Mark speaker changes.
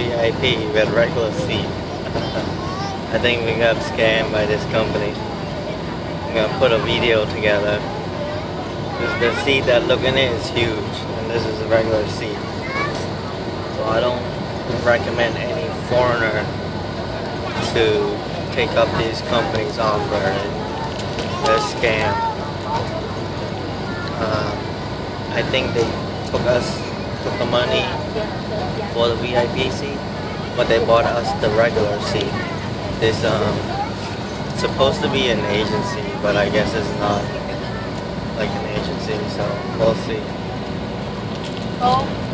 Speaker 1: VIP with regular seat. I think we got scammed by this company. I'm gonna put a video together. This, the seat that looking in is huge, and this is a regular seat. So I don't recommend any foreigner to take up these companies' offer. They're scam. Um, I think they took us, took the money for the VIP seat, but they bought us the regular seat. This um, supposed to be an agency, but I guess it's not like an agency, so we'll see.
Speaker 2: Oh.